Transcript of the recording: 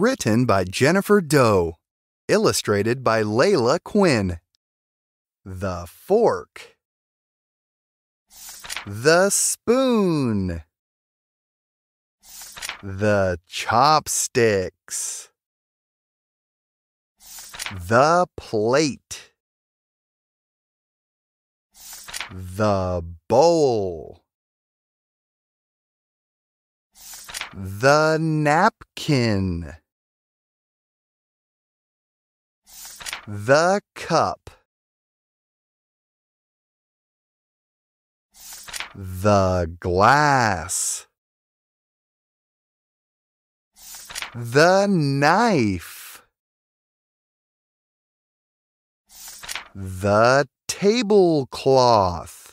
Written by Jennifer Doe. Illustrated by Layla Quinn. The fork. The spoon. The chopsticks. The plate. The bowl. The napkin. The cup. The glass. The knife. The tablecloth.